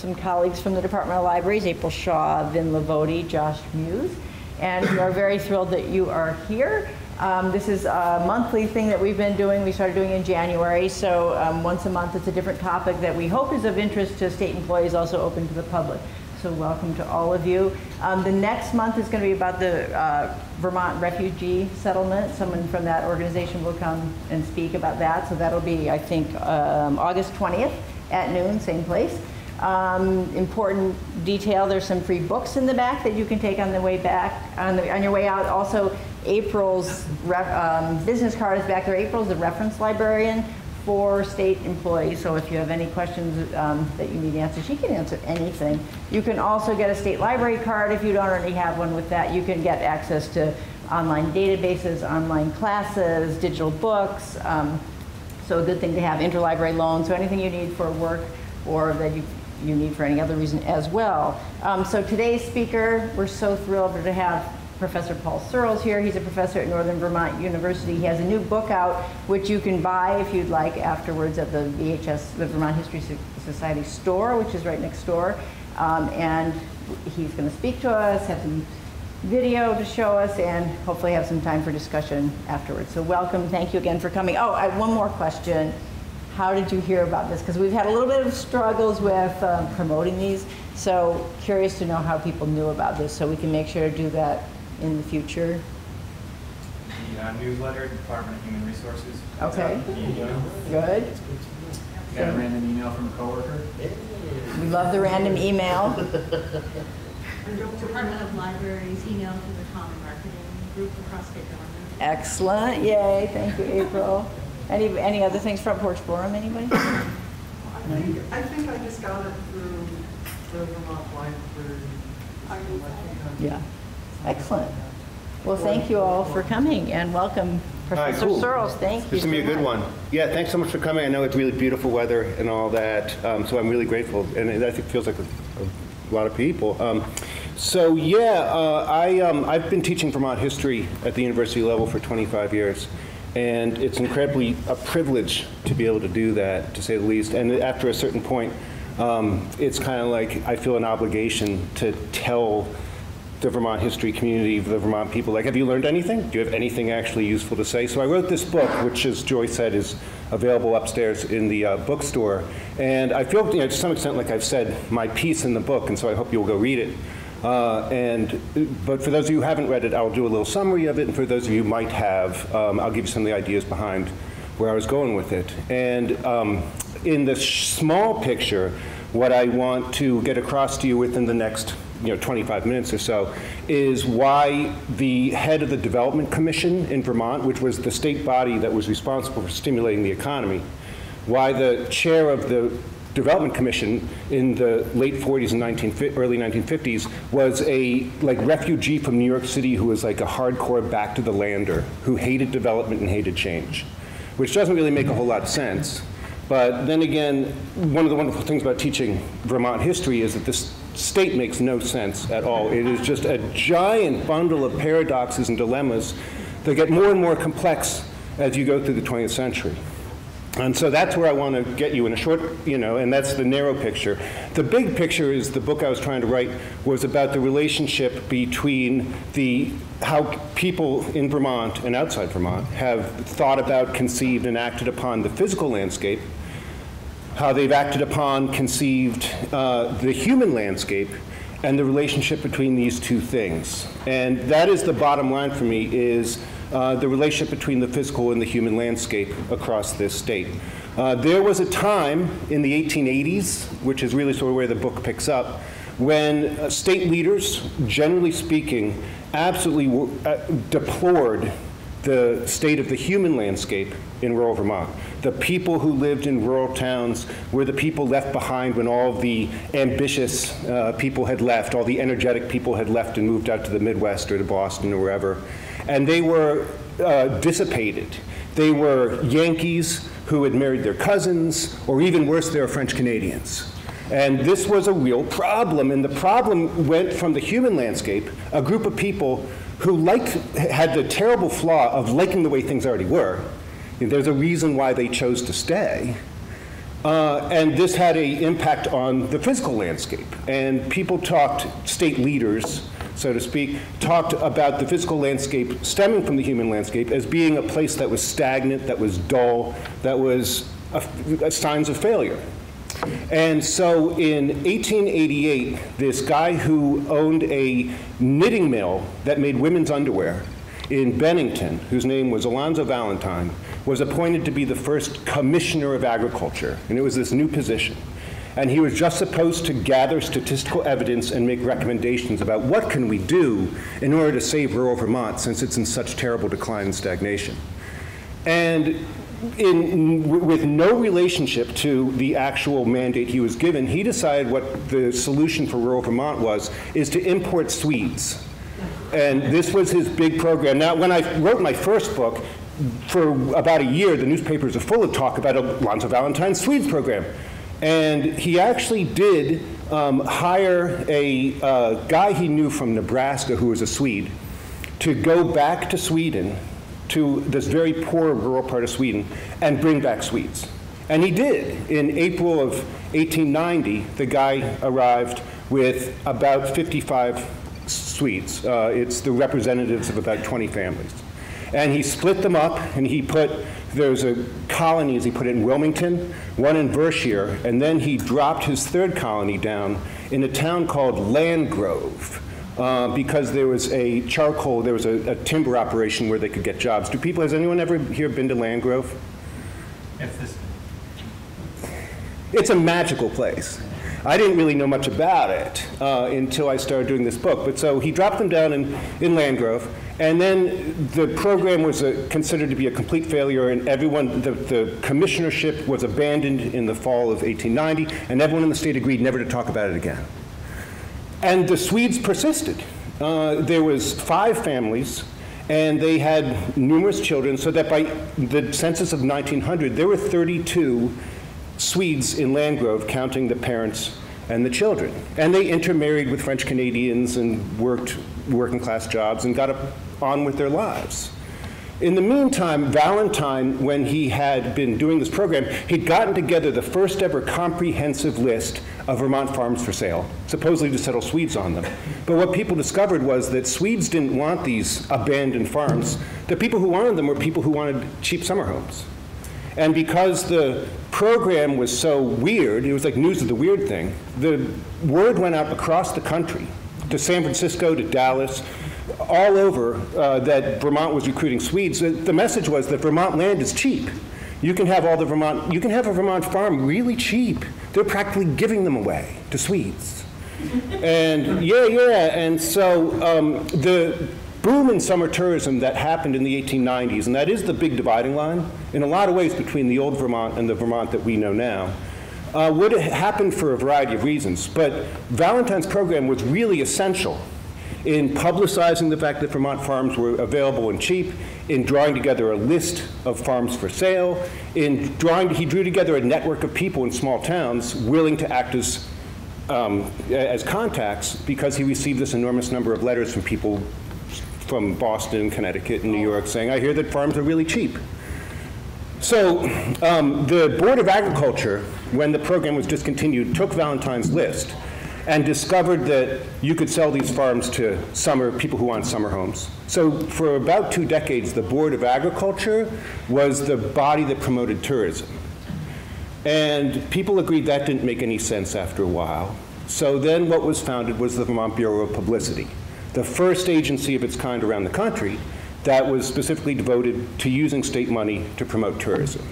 some colleagues from the Department of Libraries, April Shaw, Vin Lavoti, Josh Muse, and we are very thrilled that you are here. Um, this is a monthly thing that we've been doing. We started doing in January, so um, once a month it's a different topic that we hope is of interest to state employees, also open to the public. So welcome to all of you. Um, the next month is going to be about the uh, Vermont refugee settlement. Someone from that organization will come and speak about that. So that'll be, I think, um, August 20th at noon, same place. Um, important detail, there's some free books in the back that you can take on the way back, on, the, on your way out. Also, April's ref, um, business card is back there. April's the reference librarian for state employees. So if you have any questions um, that you need answered, she can answer anything. You can also get a state library card if you don't already have one with that. You can get access to online databases, online classes, digital books. Um, so a good thing to have interlibrary loans. So anything you need for work or that you, you need for any other reason as well. Um, so today's speaker, we're so thrilled to have Professor Paul Searls here. He's a professor at Northern Vermont University. He has a new book out, which you can buy if you'd like afterwards at the VHS, the Vermont History Society store, which is right next door. Um, and he's going to speak to us, have some video to show us, and hopefully have some time for discussion afterwards. So welcome. Thank you again for coming. Oh, I have one more question. How did you hear about this? Because we've had a little bit of struggles with um, promoting these. So curious to know how people knew about this so we can make sure to do that in the future? The uh, newsletter, Department of Human Resources. Okay. Email. Good. Got a random email from a coworker. We love the random email. Department of Libraries email to the common marketing group across state government. Excellent. Yay. Thank you, April. Any, any other things? Front Porch Forum, anybody? I think, I think I just got it through the Vermont Library. Yeah. Excellent. Well, thank you all for coming and welcome Hi, Professor cool. Searls. Thank you. This is gonna be a good one. Yeah, thanks so much for coming. I know it's really beautiful weather and all that, um, so I'm really grateful. And I think it feels like a, a lot of people. Um, so yeah, uh, I um, I've been teaching Vermont history at the university level for 25 years, and it's incredibly a privilege to be able to do that, to say the least. And after a certain point, um, it's kind of like I feel an obligation to tell the Vermont history community, the Vermont people, like, have you learned anything? Do you have anything actually useful to say? So I wrote this book, which, as Joy said, is available upstairs in the uh, bookstore. And I feel, you know, to some extent, like I've said my piece in the book, and so I hope you'll go read it. Uh, and, but for those of you who haven't read it, I'll do a little summary of it, and for those of you who might have, um, I'll give you some of the ideas behind where I was going with it. And um, in the small picture, what I want to get across to you within the next you know, 25 minutes or so, is why the head of the Development Commission in Vermont, which was the state body that was responsible for stimulating the economy, why the chair of the Development Commission in the late 40s and 19, early 1950s was a like refugee from New York City who was like a hardcore back to the lander who hated development and hated change, which doesn't really make a whole lot of sense. But then again, one of the wonderful things about teaching Vermont history is that this state makes no sense at all. It is just a giant bundle of paradoxes and dilemmas that get more and more complex as you go through the 20th century. And so that's where I want to get you in a short, you know, and that's the narrow picture. The big picture is the book I was trying to write was about the relationship between the how people in Vermont and outside Vermont have thought about, conceived, and acted upon the physical landscape, how they've acted upon, conceived uh, the human landscape, and the relationship between these two things. And that is the bottom line for me is uh, the relationship between the physical and the human landscape across this state. Uh, there was a time in the 1880s, which is really sort of where the book picks up, when uh, state leaders, generally speaking, absolutely uh, deplored the state of the human landscape in rural Vermont. The people who lived in rural towns were the people left behind when all the ambitious uh, people had left, all the energetic people had left and moved out to the Midwest or to Boston or wherever. And they were uh, dissipated. They were Yankees who had married their cousins, or even worse, they were French Canadians. And this was a real problem. And the problem went from the human landscape, a group of people who liked, had the terrible flaw of liking the way things already were. There's a reason why they chose to stay. Uh, and this had an impact on the physical landscape. And people talked, state leaders, so to speak, talked about the physical landscape stemming from the human landscape as being a place that was stagnant, that was dull, that was a, a uh, signs of failure. And so in 1888, this guy who owned a knitting mill that made women's underwear in Bennington, whose name was Alonzo Valentine, was appointed to be the first commissioner of agriculture. And it was this new position. And he was just supposed to gather statistical evidence and make recommendations about what can we do in order to save rural Vermont since it's in such terrible decline and stagnation. And in, with no relationship to the actual mandate he was given, he decided what the solution for rural Vermont was, is to import Swedes. And this was his big program. Now, when I wrote my first book, for about a year, the newspapers are full of talk about Alonzo Valentine's Swedes program. And he actually did um, hire a uh, guy he knew from Nebraska who was a Swede to go back to Sweden, to this very poor rural part of Sweden, and bring back Swedes. And he did. In April of 1890, the guy arrived with about 55 Swedes. Uh, it's the representatives of about 20 families. And he split them up, and he put, there's a colony, as he put it, in Wilmington, one in Berkshire, and then he dropped his third colony down in a town called Landgrove. Uh, because there was a charcoal, there was a, a timber operation where they could get jobs. Do people, has anyone ever here been to Landgrove? If this, It's a magical place. I didn't really know much about it uh, until I started doing this book. But so he dropped them down in, in Landgrove, and then the program was a, considered to be a complete failure, and everyone, the, the commissionership was abandoned in the fall of 1890, and everyone in the state agreed never to talk about it again. And the Swedes persisted. Uh, there was five families, and they had numerous children, so that by the census of 1900, there were 32 Swedes in Landgrove, counting the parents and the children. And they intermarried with French Canadians and worked working class jobs and got up on with their lives. In the meantime, Valentine, when he had been doing this program, he'd gotten together the first ever comprehensive list of Vermont farms for sale, supposedly to settle Swedes on them. But what people discovered was that Swedes didn't want these abandoned farms. The people who wanted them were people who wanted cheap summer homes. And because the program was so weird, it was like news of the weird thing, the word went out across the country to San Francisco, to Dallas, all over uh, that Vermont was recruiting Swedes. The, message was that Vermont land is cheap. You can have all the Vermont, you can have a Vermont farm really cheap. They're practically giving them away to Swedes. and yeah, yeah, and so um, the boom in summer tourism that happened in the 1890s, and that is the big dividing line in a lot of ways between the old Vermont and the Vermont that we know now, uh, would have happened for a variety of reasons. But Valentine's program was really essential in publicizing the fact that Vermont farms were available and cheap, in drawing together a list of farms for sale, in drawing, he drew together a network of people in small towns willing to act as, um, as contacts because he received this enormous number of letters from people from Boston, Connecticut, and New York saying, I hear that farms are really cheap. So um, the Board of Agriculture, when the program was discontinued, took Valentine's list and discovered that you could sell these farms to summer people who want summer homes. So for about two decades, the Board of Agriculture was the body that promoted tourism. And people agreed that didn't make any sense after a while. So then what was founded was the Vermont Bureau of Publicity, the first agency of its kind around the country that was specifically devoted to using state money to promote tourism.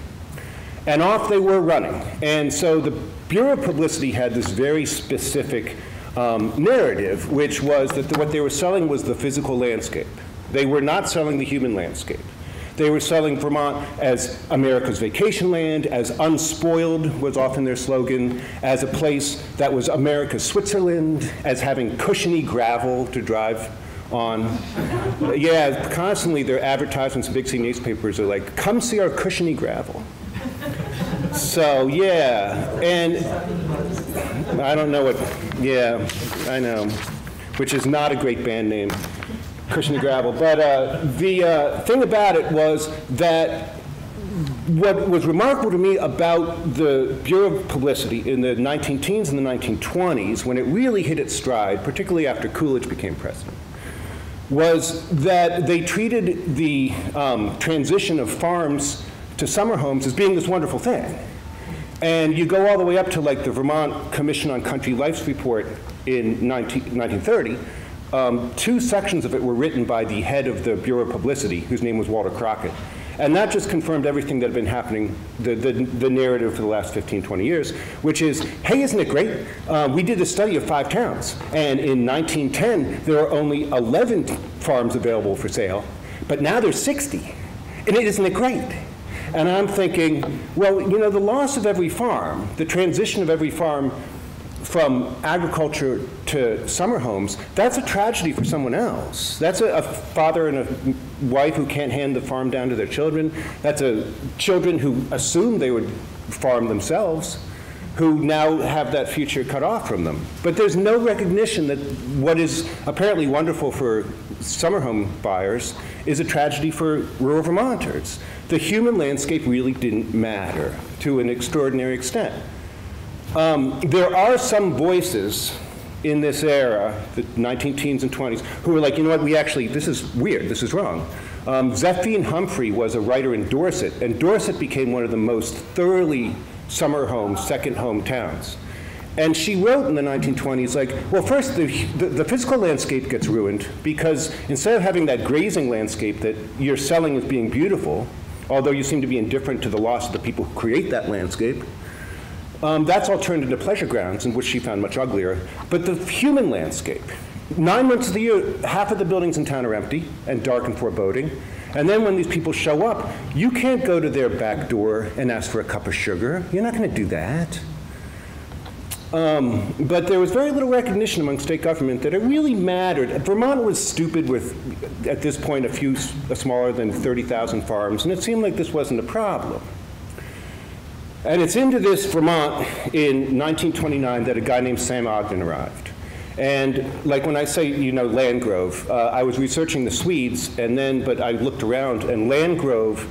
And off they were running. And so the Bureau of Publicity had this very specific um, narrative, which was that the, what they were selling was the physical landscape. They were not selling the human landscape. They were selling Vermont as America's vacation land, as unspoiled was often their slogan, as a place that was America's Switzerland, as having cushiony gravel to drive on. yeah, constantly their advertisements in big city newspapers are like, come see our cushiony gravel. So, yeah, and I don't know what, yeah, I know, which is not a great band name, Cushiony Gravel. But uh, the uh, thing about it was that what was remarkable to me about the Bureau of Publicity in the 19 teens and the 1920s, when it really hit its stride, particularly after Coolidge became president, was that they treated the um, transition of farms to summer homes as being this wonderful thing. And you go all the way up to like the Vermont Commission on Country Life's report in 19, 1930. Um, two sections of it were written by the head of the Bureau of Publicity, whose name was Walter Crockett. And that just confirmed everything that had been happening, the, the, the narrative for the last 15, 20 years, which is, hey, isn't it great? Uh, we did a study of five towns, and in 1910, there were only 11 farms available for sale, but now there's 60. And it, isn't it great? And I'm thinking, well, you know, the loss of every farm, the transition of every farm from agriculture to summer homes, that's a tragedy for someone else. That's a, a, father and a wife who can't hand the farm down to their children. That's a children who assume they would farm themselves, who now have that future cut off from them. But there's no recognition that what is apparently wonderful for summer home buyers is a tragedy for rural Vermonters. The human landscape really didn't matter to an extraordinary extent. Um, there are some voices in this era, the 19 teens and 20s, who were like, you know what, we actually, this is weird, this is wrong. Um, Zephine Humphrey was a writer in Dorset, and Dorset became one of the most thoroughly summer home, second home towns. And she wrote in the 1920s, like, well, first, the, the, the, physical landscape gets ruined because instead of having that grazing landscape that you're selling as being beautiful, although you seem to be indifferent to the loss of the people who create that landscape, um, that's all turned into pleasure grounds, in which she found much uglier. But the human landscape, nine months of the year, half of the buildings in town are empty and dark and foreboding. And then when these people show up, you can't go to their back door and ask for a cup of sugar. You're not going to do that. Um, but there was very little recognition among state government that it really mattered. Vermont was stupid with, at this point, a few smaller than 30,000 farms, and it seemed like this wasn't a problem. And it's into this Vermont in 1929 that a guy named Sam Ogden arrived. And like when I say, you know, Landgrove, uh, I was researching the Swedes, and then, but I looked around, and Landgrove,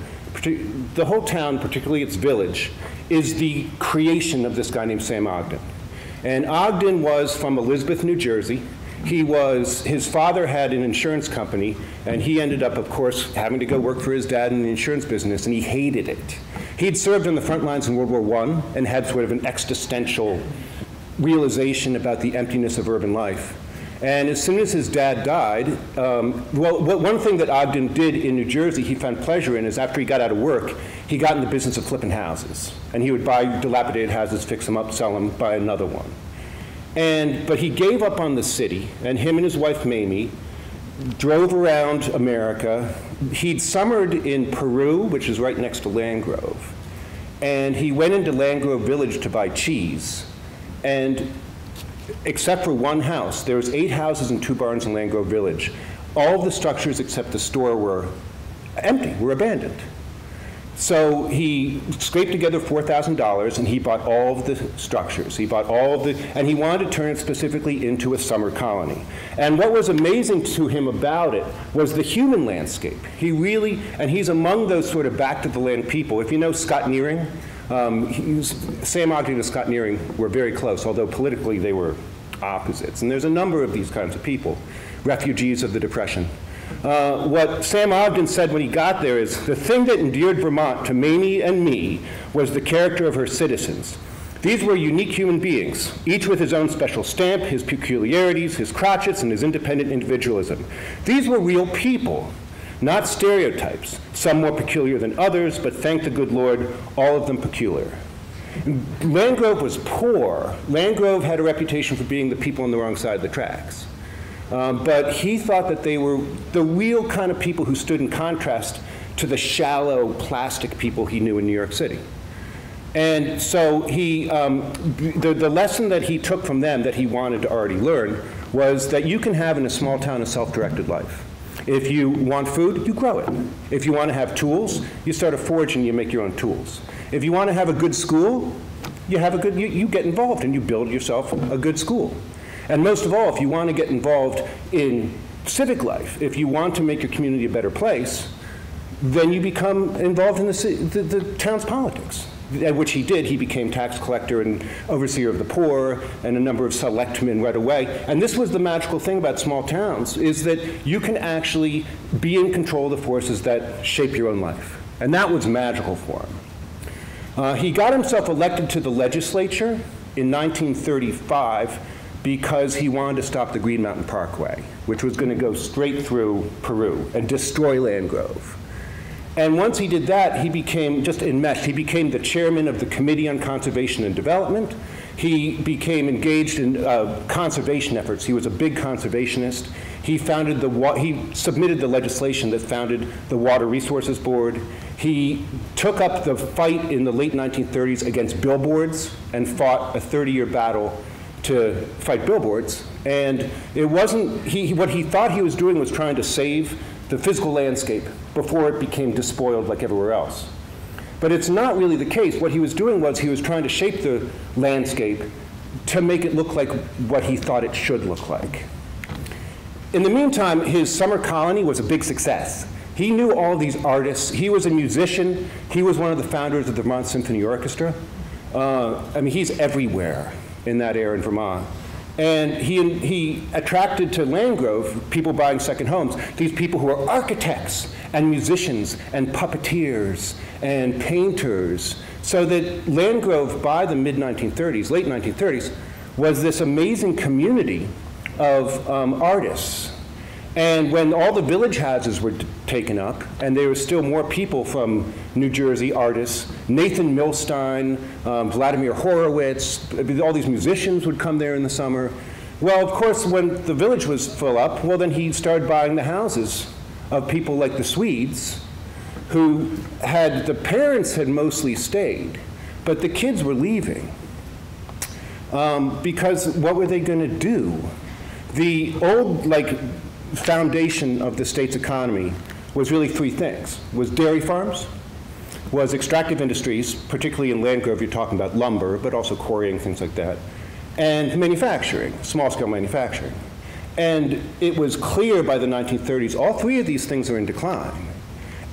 the whole town, particularly its village, is the creation of this guy named Sam Ogden. And Ogden was from Elizabeth, New Jersey. He was, his father had an insurance company, and he ended up, of course, having to go work for his dad in the insurance business, and he hated it. He'd served on the front lines in World War I and had sort of an existential realization about the emptiness of urban life. And as soon as his dad died, um, well, one thing that Ogden did in New Jersey he found pleasure in is after he got out of work, he got in the business of flipping houses. And he would buy dilapidated houses, fix them up, sell them, buy another one. And, but he gave up on the city, and him and his wife Mamie drove around America. He'd summered in Peru, which is right next to Landgrove. And he went into Landgrove Village to buy cheese. And except for one house, there was eight houses and two barns in Landgrove Village. All the structures except the store were empty, were abandoned. So he scraped together $4,000 and he bought all of the structures. He bought all of the, and he wanted to turn it specifically into a summer colony. And what was amazing to him about it was the human landscape. He really, and he's among those sort of back to the land people. If you know Scott Nearing, um, Sam Ogden and Scott Nearing were very close, although politically they were opposites. And there's a number of these kinds of people, refugees of the Depression. Uh, what Sam Ogden said when he got there is the thing that endeared Vermont to Mamie and me was the character of her citizens. These were unique human beings, each with his own special stamp, his peculiarities, his crotchets, and his independent individualism. These were real people, not stereotypes, some more peculiar than others, but thank the good Lord, all of them peculiar. Landgrove was poor. Landgrove had a reputation for being the people on the wrong side of the tracks. Um, but he thought that they were the real kind of people who stood in contrast to the shallow plastic people he knew in New York City. And so he, um, the, the lesson that he took from them that he wanted to already learn was that you can have in a small town a self-directed life. If you want food, you grow it. If you want to have tools, you start a forge and you make your own tools. If you want to have a good school, you have a good, you, you get involved and you build yourself a good school. And most of all, if you want to get involved in civic life, if you want to make your community a better place, then you become involved in the, the, the town's politics. Which he did. He became tax collector and overseer of the poor and a number of selectmen right away. And this was the magical thing about small towns, is that you can actually be in control of the forces that shape your own life. And that was magical for him. Uh, he got himself elected to the legislature in 1935 because he wanted to stop the Green Mountain Parkway, which was going to go straight through Peru and destroy Landgrove. And once he did that, he became, just enmeshed, he became the chairman of the Committee on Conservation and Development. He became engaged in uh, conservation efforts. He was a big conservationist. He founded the, he submitted the legislation that founded the Water Resources Board. He took up the fight in the late 1930s against billboards and fought a 30-year battle to fight billboards. And it wasn't, he, what he thought he was doing was trying to save the physical landscape before it became despoiled like everywhere else. But it's not really the case. What he was doing was he was trying to shape the landscape to make it look like what he thought it should look like. In the meantime, his summer colony was a big success. He knew all these artists. He was a musician. He was one of the founders of the Vermont Symphony Orchestra. Uh, I mean, he's everywhere in that era in Vermont. And he, he attracted to Landgrove people buying second homes, these people who are architects and musicians and puppeteers and painters. So that Landgrove, by the mid 1930s, late 1930s, was this amazing community of um, artists. And when all the village houses were taken up, and there were still more people from New Jersey, artists, Nathan Milstein, um, Vladimir Horowitz, all these musicians would come there in the summer. Well, of course, when the village was full up, well, then he started buying the houses of people like the Swedes, who had, the parents had mostly stayed, but the kids were leaving. Um, because what were they going to do? The old, like, foundation of the state's economy was really three things. Was dairy farms, was extractive industries, particularly in Landgrove, you're talking about lumber, but also quarrying, things like that, and manufacturing, small-scale manufacturing. And it was clear by the 1930s, all three of these things are in decline.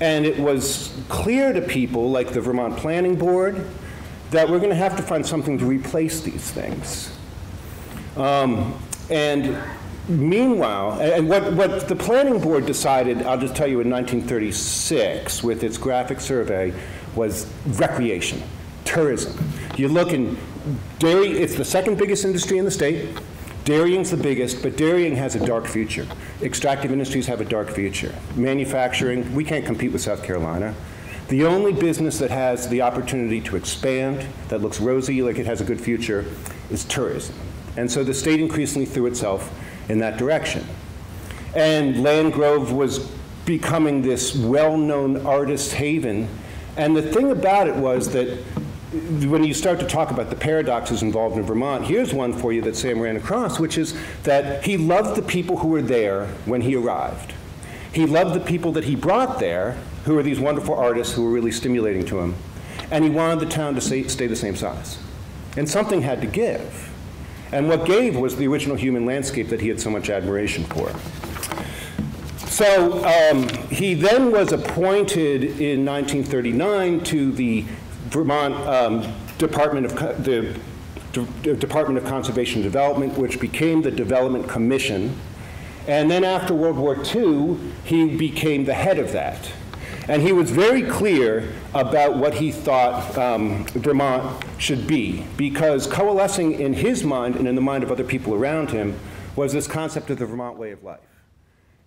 And it was clear to people like the Vermont Planning Board that we're going to have to find something to replace these things. Um, and meanwhile, and what, what the planning board decided, I'll just tell you in 1936 with its graphic survey, was recreation, tourism. You look in dairy, it's the second biggest industry in the state. Dairying's the biggest, but dairying has a dark future. Extractive industries have a dark future. Manufacturing, we can't compete with South Carolina. The only business that has the opportunity to expand, that looks rosy, like it has a good future, is tourism. And so the state increasingly threw itself in that direction. And Landgrove was becoming this well-known artist haven. And the thing about it was that when you start to talk about the paradoxes involved in Vermont, here's one for you that Sam ran across, which is that he loved the people who were there when he arrived. He loved the people that he brought there, who were these wonderful artists who were really stimulating to him. And he wanted the town to stay, stay the same size. And something had to give. And what gave was the original human landscape that he had so much admiration for. So um, he then was appointed in 1939 to the Vermont um, Department of the Department of Conservation and Development, which became the Development Commission. And then after World War II, he became the head of that. And he was very clear about what he thought um, Vermont should be, because coalescing in his mind and in the mind of other people around him was this concept of the Vermont way of life.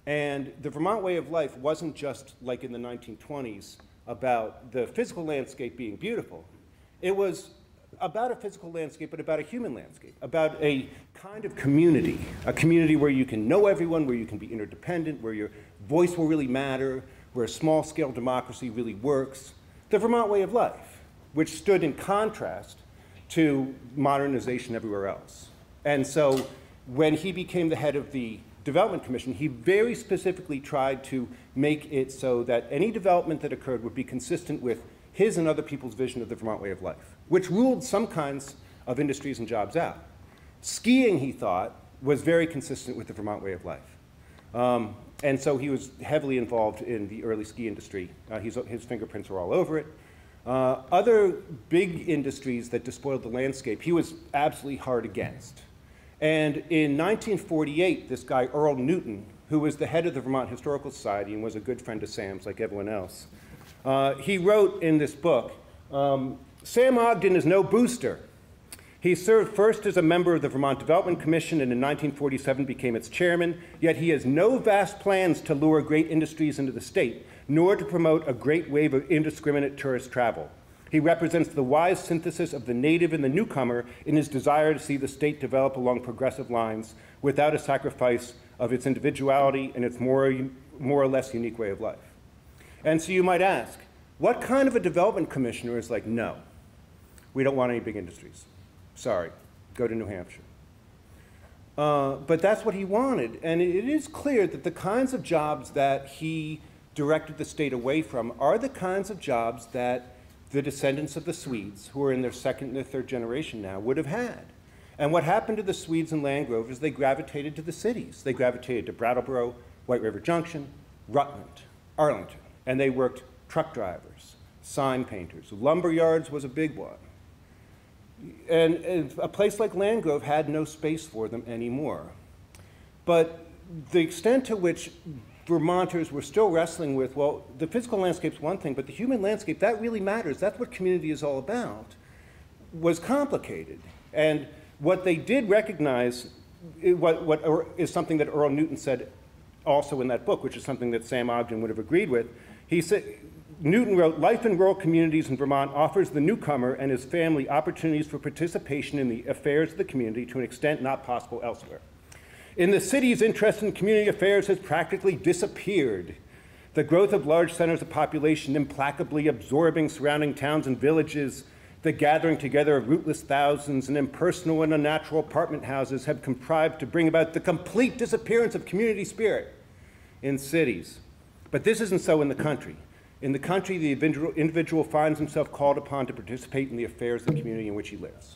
And the Vermont way of life wasn't just like in the 1920s about the physical landscape being beautiful. It was about a physical landscape, but about a human landscape, about a kind of community, a community where you can know everyone, where you can be interdependent, where your voice will really matter, where small scale democracy really works. The Vermont way of life, which stood in contrast to modernization everywhere else. And so when he became the head of the Development Commission, he very specifically tried to make it so that any development that occurred would be consistent with his and other people's vision of the Vermont way of life, which ruled some kinds of industries and jobs out. Skiing, he thought, was very consistent with the Vermont way of life. Um, and so he was heavily involved in the early ski industry. Uh, his fingerprints are all over it. Uh, other big industries that despoiled the landscape, he was absolutely hard against. And in 1948, this guy, Earle Newton, who was the head of the Vermont Historical Society and was a good friend of Sam's, like everyone else, uh, he wrote in this book um, Sam Ogden is no booster. He served first as a member of the Vermont Development Commission and in 1947 became its chairman, yet he has no vast plans to lure great industries into the state, nor to promote a great wave of indiscriminate tourist travel. He represents the wise synthesis of the native and the newcomer in his desire to see the state develop along progressive lines without a sacrifice of its individuality and its more, more or less unique way of life. And so you might ask, what kind of a development commissioner is like, no, we don't want any big industries. Sorry, go to New Hampshire. Uh, but that's what he wanted. And it is clear that the kinds of jobs that he directed the state away from are the kinds of jobs that the descendants of the Swedes, who are in their second and their third generation now, would have had. And what happened to the Swedes in Landgrove is they gravitated to the cities. They gravitated to Brattleboro, White River Junction, Rutland, Arlington, and they worked truck drivers, sign painters. Lumber yards was a big one. And, and a place like Landgrove had no space for them anymore. But the extent to which Vermonters were still wrestling with, well, the physical landscape's one thing, but the human landscape, that really matters. That's what community is all about, was complicated. And what they did recognize, what, what is something that Earle Newton said also in that book, which is something that Sam Ogden would have agreed with. He said, Newton wrote, Life in rural communities in Vermont offers the newcomer and his family opportunities for participation in the affairs of the community to an extent not possible elsewhere. In the cities, interest in community affairs has practically disappeared. The growth of large centers of population implacably absorbing surrounding towns and villages, the gathering together of rootless thousands and impersonal and unnatural apartment houses have contrived to bring about the complete disappearance of community spirit in cities. But this isn't so in the country. In the country, the individual finds himself called upon to participate in the affairs of the community in which he lives.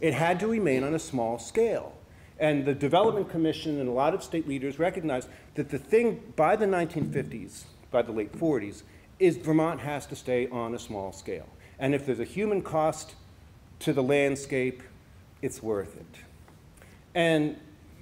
It had to remain on a small scale. And the Development Commission and a lot of state leaders recognized that the thing by the 1950s, by the late 40s, is Vermont has to stay on a small scale. And if there's a human cost to the landscape, it's worth it. And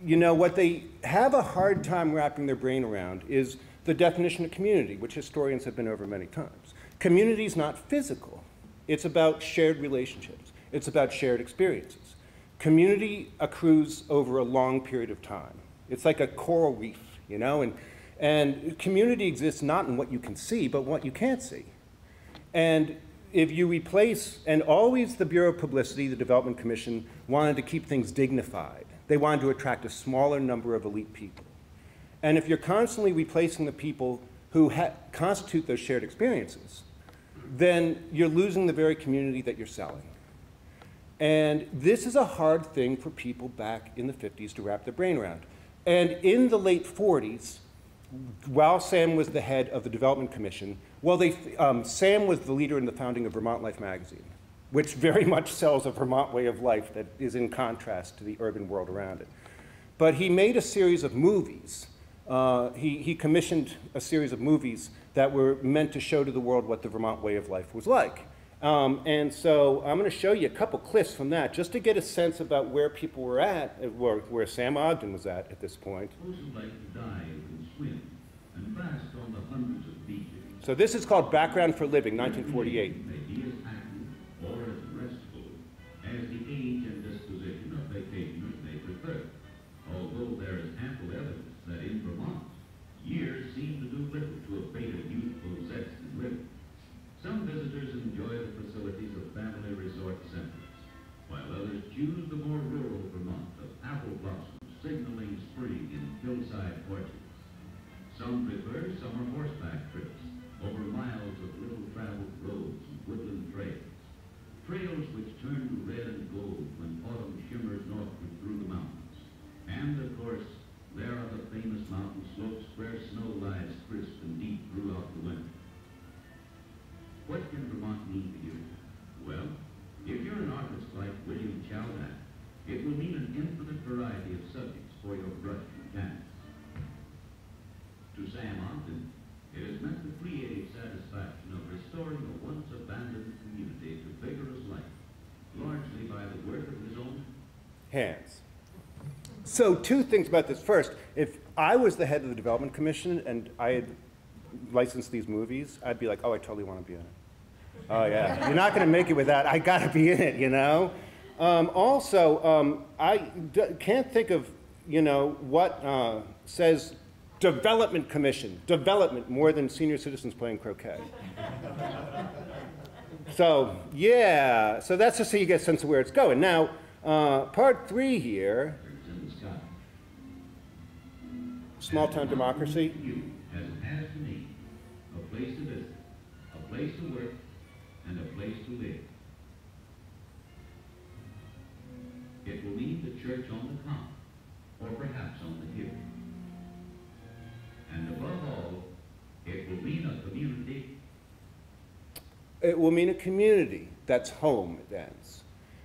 you know, what they have a hard time wrapping their brain around is the definition of community, which historians have been over many times. Community is not physical. It's about shared relationships. It's about shared experiences. Community accrues over a long period of time. It's like a coral reef, you know, and, and community exists not in what you can see, but what you can't see. And if you replace, and always the Bureau of Publicity, the Development Commission, wanted to keep things dignified. They wanted to attract a smaller number of elite people. And if you're constantly replacing the people who constitute those shared experiences, then you're losing the very community that you're selling. And this is a hard thing for people back in the 50s to wrap their brain around. And in the late 40s, while Sam was the head of the Development Commission, well, they, um, Sam was the leader in the founding of Vermont Life magazine, which very much sells a Vermont way of life that is in contrast to the urban world around it. But he made a series of movies. Uh, he, he commissioned a series of movies that were meant to show to the world what the Vermont way of life was like. Um, and so I'm going to show you a couple clips from that just to get a sense about where people were at, uh, where, where Sam Ogden was at at this point. like to dive and swim and bask on the hundreds of beaches. So this is called Background for Living, 1948. So two things about this. First, if I was the head of the Development Commission and I had licensed these movies, I'd be like, oh, I totally want to be in it. Oh, yeah. You're not going to make it without, I got to be in it, you know? Um, also, um, I d- can't think of, you know, what uh, says Development Commission, development, more than senior citizens playing croquet. So, yeah, so that's just so you get a sense of where it's going. Now, uh, part three here, small town democracy. You, has to me, a place to visit, a place to work, and a place to live. It will mean the church on the common, or perhaps on the hill. And above all, it will mean a community It will mean a community that's home, it ends.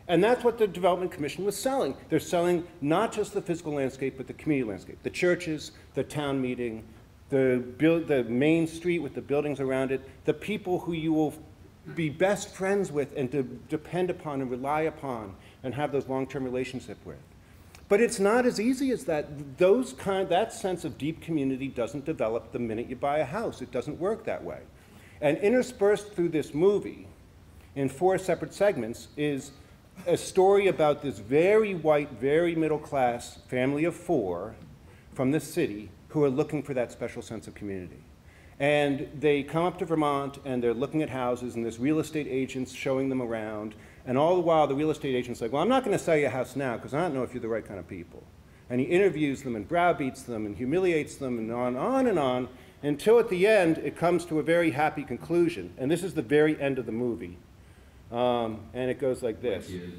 And that's what the Development Commission was selling. They're selling not just the physical landscape, but the community landscape. The churches, the town meeting, the, the main street with the buildings around it, the people who you will be best friends with and to depend upon and rely upon and have those long-term relationships with. But it's not as easy as that. Those kind, that sense of deep community doesn't develop the minute you buy a house. It doesn't work that way. And interspersed through this movie, in four separate segments, is a story about this very white, very middle class family of four from the city who are looking for that special sense of community. And they come up to Vermont and they're looking at houses, and this real estate agent's showing them around. And all the while, the real estate agent's like, Well, I'm not going to sell you a house now because I don't know if you're the right kind of people. And he interviews them and browbeats them and humiliates them and on, and on and on until at the end it comes to a very happy conclusion. And this is the very end of the movie. Um, and it goes like this. which is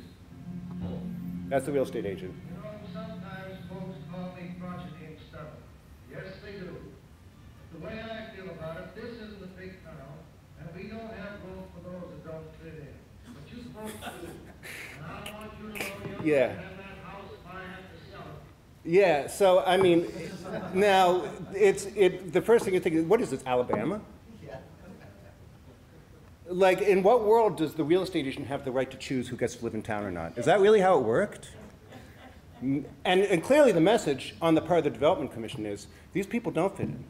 home. That's the real estate agent. You know, sometimes folks call me crotchety and stubborn. Yes, they do. The way I feel about it, this isn't a big town, and we don't have room for those that don't fit in. But you folks do. And I want you to know you're Yeah. gonna have that house if I have to sell it. Yeah, so I mean, now it's it. The first thing you think is, what is this, Alabama? Like, in what world does the real estate agent have the right to choose who gets to live in town or not? Is that really how it worked? And, and clearly, the message on the part of the Development Commission is these people don't fit in.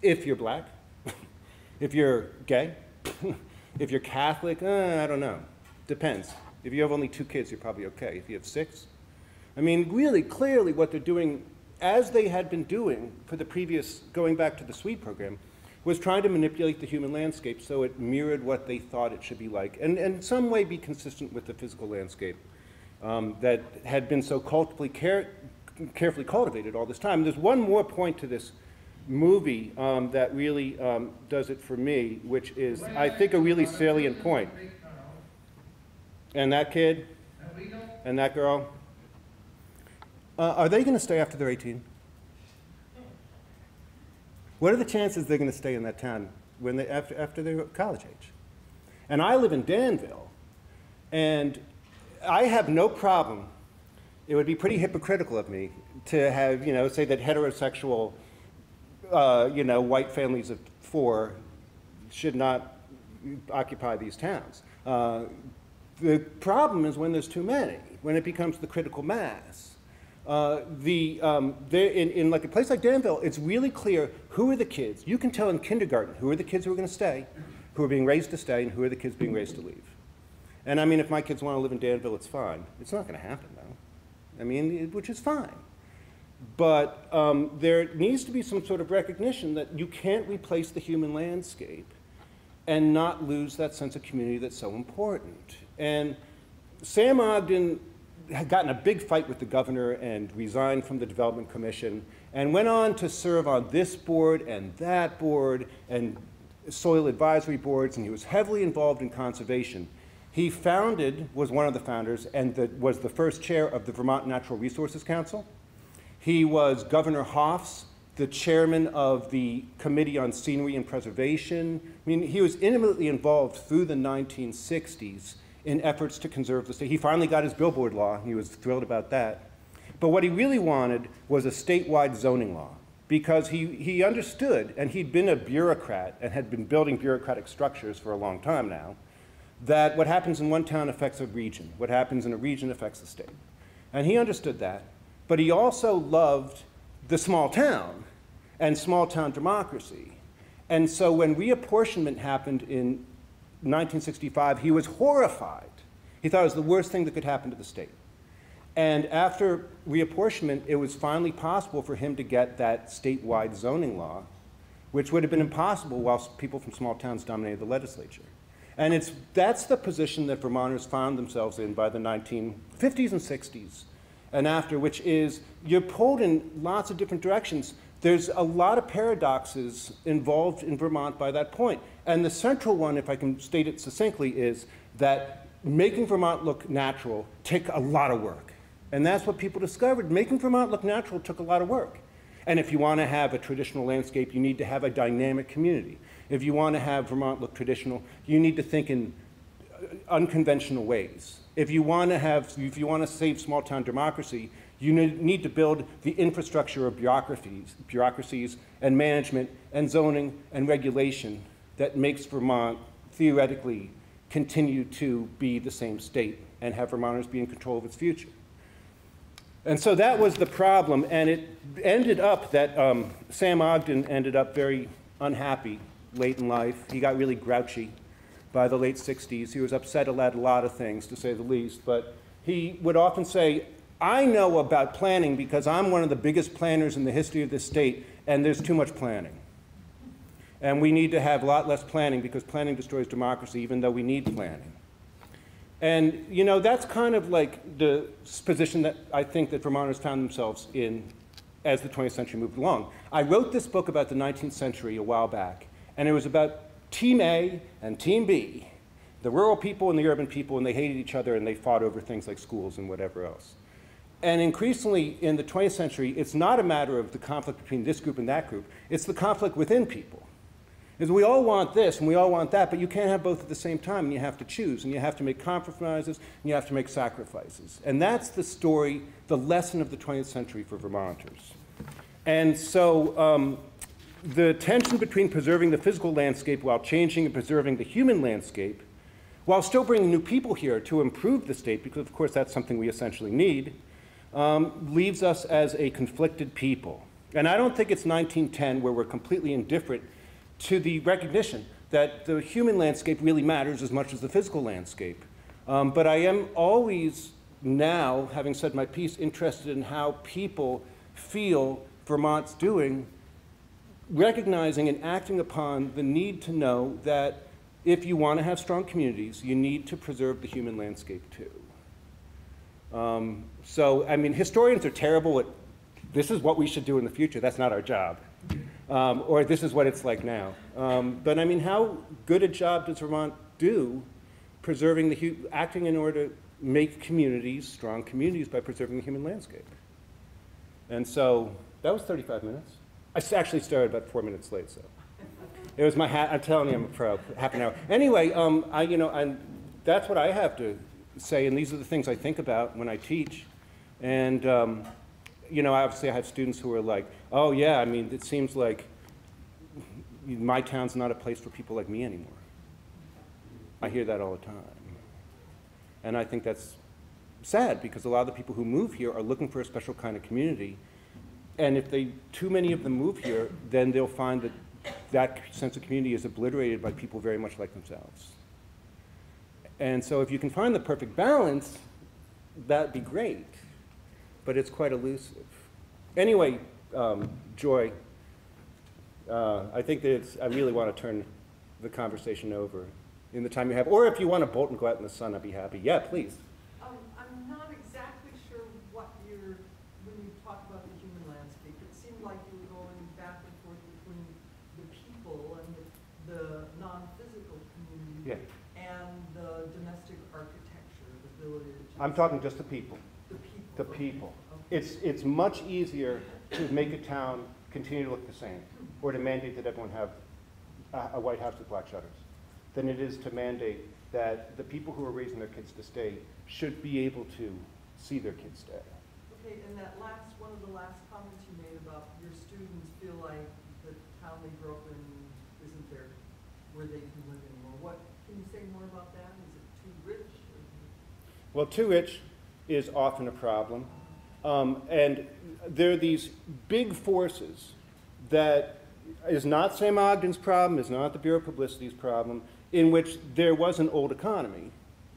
If you're black, if you're gay, if you're Catholic, uh, I don't know. Depends. If you have only two kids, you're probably okay. If you have six, I mean, really, clearly, what they're doing, as they had been doing for the previous, going back to the Swede program, was trying to manipulate the human landscape so it mirrored what they thought it should be like, and, in some way be consistent with the physical landscape um, that had been so care, carefully cultivated all this time. There's one more point to this movie um, that really um, does it for me, which is, I think, a really salient point. And that kid and and that girl, uh, are they going to stay after they're 18? What are the chances they're going to stay in that town when they, after, after they're college age? And I live in Danville, and I have no problem. It would be pretty hypocritical of me to have, you know, say that heterosexual, uh, you know, white families of four should not occupy these towns. Uh, the problem is when there's too many, when it becomes the critical mass. Uh, the, um, there, in, in like a place like Danville, it's really clear who are the kids. You can tell in kindergarten who are the kids who are going to stay, who are being raised to stay, and who are the kids being raised to leave. And I mean, if my kids want to live in Danville, it's fine. It's not going to happen, though. I mean, it- which is fine. But um, there needs to be some sort of recognition that you can't replace the human landscape and not lose that sense of community that's so important. And Sam Ogden had gotten a big fight with the governor and resigned from the Development Commission and went on to serve on this board and that board and soil advisory boards, and he was heavily involved in conservation. He founded, was one of the founders, and the, was the first chair of the Vermont Natural Resources Council. He was Governor Hoff's, the chairman of the Committee on Scenery and Preservation. I mean, he was intimately involved through the 1960s in efforts to conserve the state. He finally got his billboard law. He was thrilled about that. But what he really wanted was a statewide zoning law. because he, he understood, and he'd been a bureaucrat and had been building bureaucratic structures for a long time now, that what happens in one town affects a region, what happens in a region affects the state. And he understood that, but he also loved the small town and small town democracy. And so when reapportionment happened in 1965, he was horrified. He thought it was the worst thing that could happen to the state. And after reapportionment, it was finally possible for him to get that statewide zoning law, which would have been impossible while people from small towns dominated the legislature. And it's, that's the position that Vermonters found themselves in by the 1950s and 60s and after, which is you're pulled in lots of different directions. There's a lot of paradoxes involved in Vermont by that point. And the central one, if I can state it succinctly, is that making Vermont look natural took a lot of work. And that's what people discovered. Making Vermont look natural took a lot of work. And if you want to have a traditional landscape, you need to have a dynamic community. If you want to have Vermont look traditional, you need to think in unconventional ways. If you want to have, if you want to save small town democracy, you need to build the infrastructure of bureaucracies, bureaucracies and management and zoning and regulation that makes Vermont theoretically continue to be the same state and have Vermonters be in control of its future. And so that was the problem, and it ended up that um, Sam Ogden ended up very unhappy late in life. He got really grouchy by the late 60s. He was upset about a lot of things, to say the least, but he would often say, I know about planning because I'm one of the biggest planners in the history of this state, and there's too much planning. And we need to have a lot less planning because planning destroys democracy, even though we need planning. And, you know, that's kind of like the position that I think that Vermonters found themselves in as the 20th century moved along. I wrote this book about the 19th century a while back, and it was about Team A and Team B, the rural people and the urban people, and they hated each other and they fought over things like schools and whatever else. And increasingly in the 20th century, it's not a matter of the conflict between this group and that group, it's the conflict within people. Is we all want this and we all want that, but you can't have both at the same time, and you have to choose, and you have to make compromises, and you have to make sacrifices. And that's the story, the lesson of the 20th century for Vermonters. And so um, the tension between preserving the physical landscape while changing and preserving the human landscape, while still bringing new people here to improve the state, because of course that's something we essentially need, um, leaves us as a conflicted people. And I don't think it's 1910 where we're completely indifferent to the recognition that the human landscape really matters as much as the physical landscape. Um, but I am always now, having said my piece, interested in how people feel Vermont's doing, recognizing and acting upon the need to know that if you want to have strong communities, you need to preserve the human landscape too. Um, so, I mean, historians are terrible at this is what we should do in the future. That's not our job um, or this is what it's like now. Um, but I mean, how good a job does Vermont do preserving the, acting in order to make communities strong communities by preserving the human landscape? And so that was 35 minutes. I actually started about four minutes late, so. It was my hat, I'm telling you, I'm a pro, half an hour. Anyway, um, I, you know, and that's what I have to say, and these are the things I think about when I teach. And, um, you know, obviously I have students who are like, oh yeah, I mean, it seems like my town's not a place for people like me anymore. I hear that all the time. And I think that's sad because a lot of the people who move here are looking for a special kind of community. And if they, too many of them move here, then they'll find that that sense of community is obliterated by people very much like themselves. And so if you can find the perfect balance, that'd be great. But it's quite elusive. Anyway, um, Joy, uh, I think that it's, I really want to turn the conversation over in the time you have. Or if you want to bolt and go out in the sun, I'd be happy. Yeah, please. Um, I'm not exactly sure what you're, when you talk about the human landscape, it seemed like you were going back and forth between the people and the, the non-physical community Yeah. and the domestic architecture, the ability to. I'm talking just the people. The people. The people. Okay. It's, it's much easier to make a town continue to look the same, or to mandate that everyone have a, a White House with black shutters, than it is to mandate that the people who are raising their kids to stay should be able to see their kids stay. Okay, and that last one of the last comments you made about your students feel like the town they grew up in isn't there where they can live anymore. What, can you say more about that? Is it too rich? or- Well, too rich is often a problem. Um, and there are these big forces that is not Sam Ogden's problem, is not the Bureau of Publicity's problem, in which there was an old economy,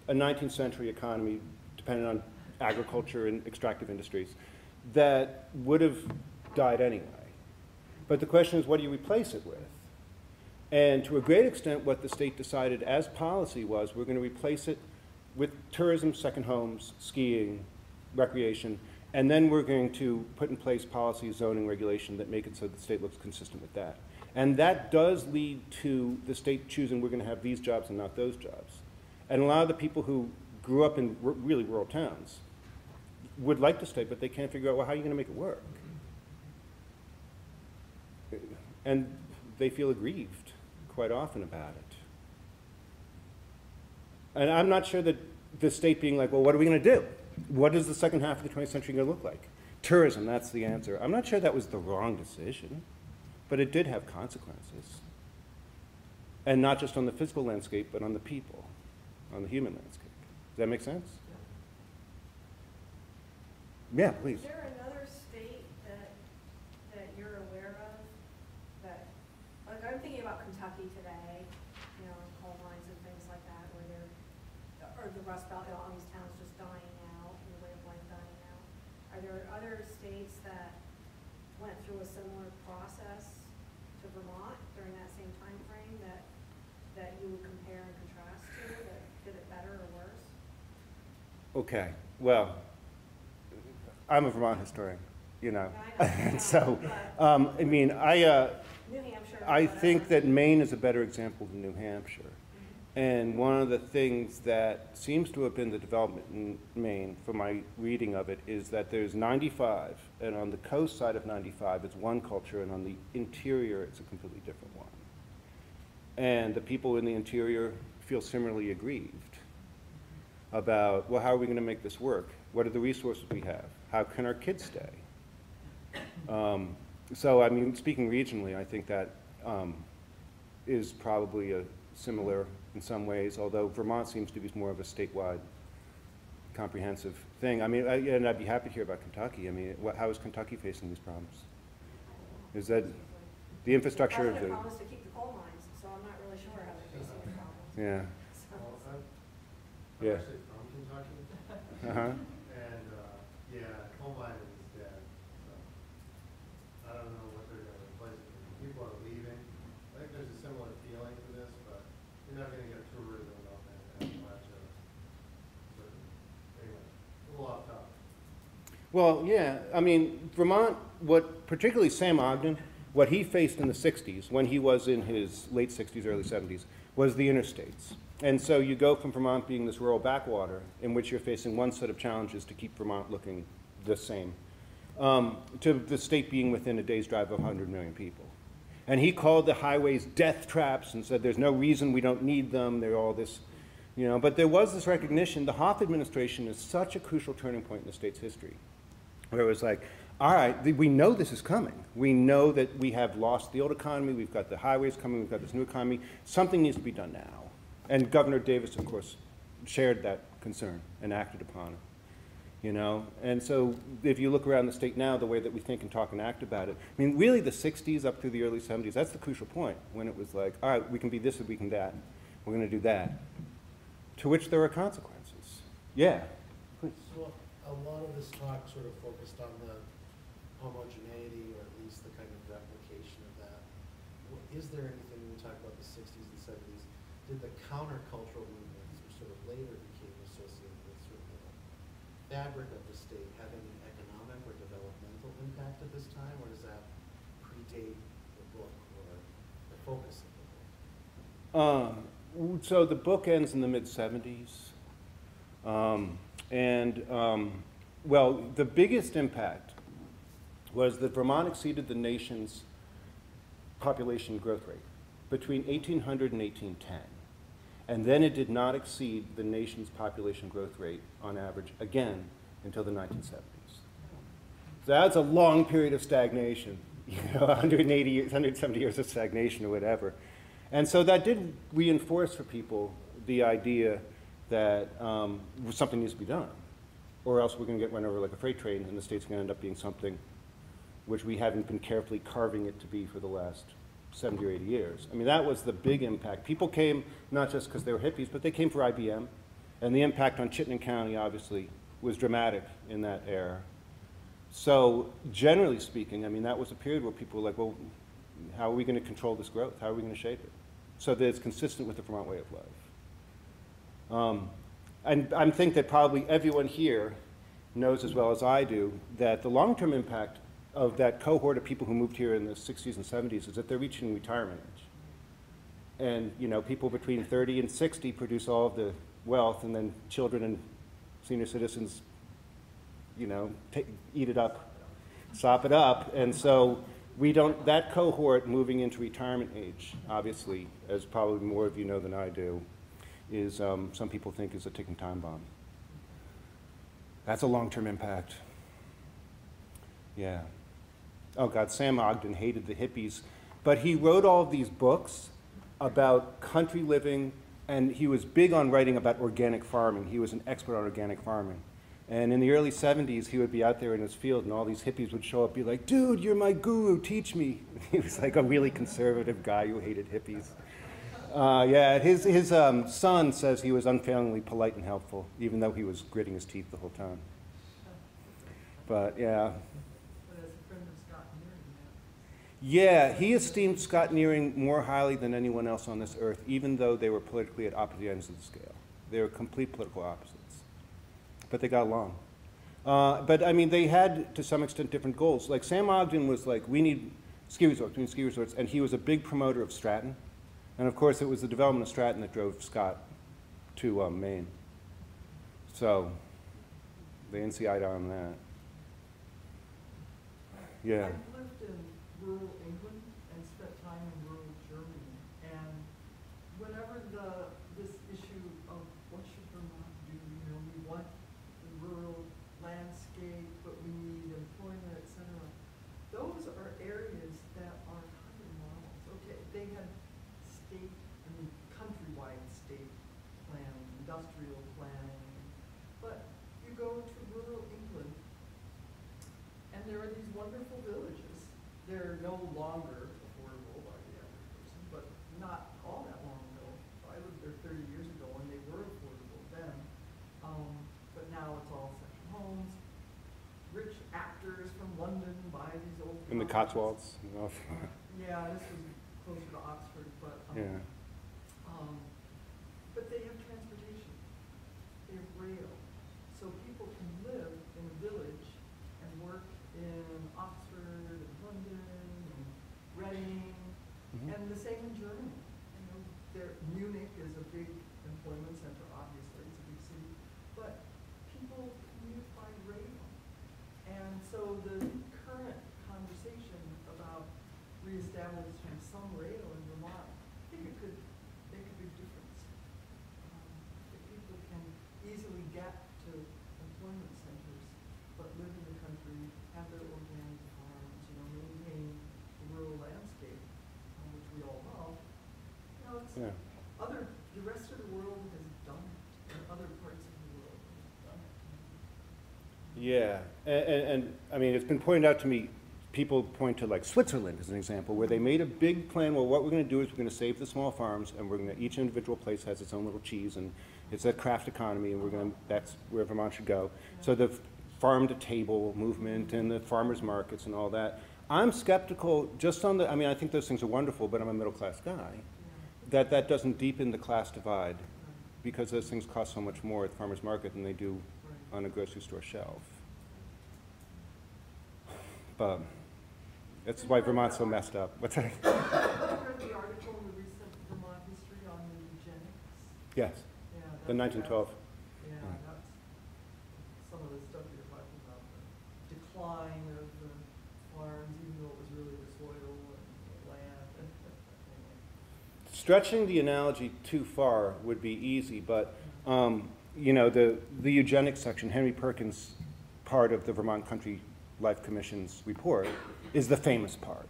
a 19th century economy dependent on agriculture and extractive industries, that would have died anyway. But the question is, what do you replace it with? And to a great extent, what the state decided as policy was, we're going to replace it with tourism, second homes, skiing, recreation, and then we're going to put in place policy, zoning, regulation that make it so the state looks consistent with that. And that does lead to the state choosing we're going to have these jobs and not those jobs. And a lot of the people who grew up in really rural towns would like to stay, but they can't figure out, well, how are you going to make it work? And they feel aggrieved quite often about it. And I'm not sure that the state being like, well, what are we going to do? What is the second half of the 20th century going to look like? Tourism, that's the answer. I'm not sure that was the wrong decision, but it did have consequences. And not just on the physical landscape, but on the people, on the human landscape. Does that make sense? Yeah, please. Is there another state that, that you're aware of that, like, I'm thinking about Kentucky today, you know, coal mines and things like that, where they're, or the Rust Belt, all these towns just dying out, and the way of life dying out. Are there other states that went through a similar process to Vermont during that same time frame that, that you would compare and contrast to, that did it better or worse? Okay, well, I'm a Vermont historian, you know. Yeah, I know, And so, um, I mean, I, uh, New Hampshire. I think that Maine is a better example than New Hampshire. And one of the things that seems to have been the development in Maine, from my reading of it, is that there's 95, and on the coast side of 95, it's one culture, and on the interior, it's a completely different one. And the people in the interior feel similarly aggrieved about, well, how are we going to make this work? What are the resources we have? How can our kids stay? Um, So, I mean, speaking regionally, I think that um, is probably a similar in some ways, although Vermont seems to be more of a statewide comprehensive thing. I mean, I- and I'd be happy to hear about Kentucky. I mean, what, how is Kentucky facing these problems? Is that the infrastructure of President the, promised to keep the coal mines, so I'm not really sure how they're facing the problem. yeah, So- Well, I'm I'm Yeah. actually from Kentucky, uh-huh. and, uh, yeah, coal mining is dead, so. I don't know what they're gonna replace it with. People are leaving. I think there's a similar feeling to this, but you're not gonna get tourism up in Appalachia. So, anyway, a little off topic. Well, yeah, I mean, Vermont, what, particularly Sam Ogden, what he faced in the 60s, when he was in his late 60s, early 70s, was the interstates. And so you go from Vermont being this rural backwater, in which you're facing one set of challenges to keep Vermont looking the same, um, to the state being within a day's drive of 100 million people. And he called the highways death traps and said there's no reason we don't need them, they're all this, you know. But there was this recognition, the Hoff administration is such a crucial turning point in the state's history where it was like, all right, we know this is coming. We know that we have lost the old economy, we've got the highways coming, we've got this new economy. Something needs to be done now. And Governor Davis, of course, shared that concern and acted upon it. You know, and so if you look around the state now, the way that we think and talk and act about it, I mean, really the 60s up through the early 70s, that's the crucial point when it was like, all right, we can be this and we can that. We're going to do that. To which there are consequences. Yeah. Please. A lot of this talk sort of focused on the homogeneity, or at least the kind of replication of that. Is there anything, when we talk about the sixties and seventies, did the countercultural movements, which sort of later became associated with sort of the fabric of the state, have any economic or developmental impact at this time, or does that predate the book or the focus of the book? Uh, so the book ends in the mid 70s. Um, and, um, well, the biggest impact was that Vermont exceeded the nation's population growth rate between 1800 and 1810. And then it did not exceed the nation's population growth rate on average again until the 1970s. So that's a long period of stagnation, you know, 180 years, 170 years of stagnation or whatever. And so that did reinforce for people the idea that um, something needs to be done, or else we're going to get run over like a freight train, and the state's going to end up being something which we haven't been carefully carving it to be for the last 70 or 80 years. I mean, that was the big impact. People came not just because they were hippies, but they came for IBM, and the impact on Chittenden County, obviously, was dramatic in that era. So generally speaking, I mean, that was a period where people were like, well, how are we going to control this growth? How are we going to shape it? So that it's consistent with the Vermont way of life. Um, and I think that probably everyone here knows as well as I do that the long-term impact of that cohort of people who moved here in the 60s and 70s is that they're reaching retirement age. And, you know, people between 30 and 60 produce all of the wealth, and then children and senior citizens, you know, eat it up, sop it up. And so we don't, that cohort moving into retirement age, obviously, as probably more of you know than I do, is um, some people think is a ticking time bomb. That's a long-term impact. Yeah. Oh God, Sam Ogden hated the hippies, but he wrote all these books about country living, and he was big on writing about organic farming. He was an expert on organic farming. And in the early 70s, he would be out there in his field, and all these hippies would show up, be like, dude, you're my guru, teach me. He was like a really conservative guy who hated hippies. Uh, yeah, his, his um, son says he was unfailingly polite and helpful, even though he was gritting his teeth the whole time. But yeah. But as a friend of Scott Nearing, Yeah, he esteemed Scott Nearing more highly than anyone else on this earth, even though they were politically at opposite ends of the scale. They were complete political opposites. But they got along. Uh, but I mean, they had to some extent different goals. Like Sam Ogden was like, we need ski resorts, we need ski resorts, and he was a big promoter of Stratton. And of course, it was the development of Stratton that drove Scott to um, Maine. So to eye on that. Yeah. I've lived in rural England and spent time in rural Germany, and whenever the, this issue of what should Vermont do, you know, we want the rural landscape, but we need employment, et cetera, those are areas that are kind of models. Okay, they had state, I mean, countrywide state planning, industrial planning, but you go to rural England, and there are these wonderful villages. Longer affordable by the average person, but not all that long ago. I lived there thirty years ago and they were affordable then. Um, but now it's all section homes. Rich actors from London buy these old. In the. Cotswolds. Yeah, this was closer to Oxford, but, um, yeah. um, but they have transportation. They have rail. So people can live in a village and work in Oxford and London and Reading. Mhm. And the same in Germany. You know, there, Munich is a big employment center, obviously, it's a big city. But people commute by rail. And so the current conversation about reestablishing some rail in Vermont, I think it could make a big difference. Um, If people can easily get to employment centers, but live in the country, have their organic farms, you know, maintain the rural landscape, uh, which we all love. You know, it's, Yeah. other, the rest of the world has done it, and other parts of the world have done it. Yeah, and, and, I mean, it's been pointed out to me, people point to like Switzerland as an example, where they made a big plan, well, what we're gonna do is we're gonna save the small farms, and we're gonna, each individual place has its own little cheese, and it's a craft economy, and we're gonna, that's where Vermont should go. So the farm-to-table movement and the farmers markets and all that. I'm skeptical, just on the, I mean, I think those things are wonderful, but I'm a middle-class guy, that that doesn't deepen the class divide, because those things cost so much more at the farmer's market than they do on a grocery store shelf. But that's why Vermont's so messed up. What's that? Have you read the article in the recent Vermont history on the eugenics? Yes, Yeah. the that's- 1912. Yeah, Hmm. that's some of the stuff you're talking about, the decline of the farms, even though it was really the soil and the land. Stretching the analogy too far would be easy, but, um, you know, the, the eugenics section, Henry Perkins' part of the Vermont Country Life Commission's report is the famous part.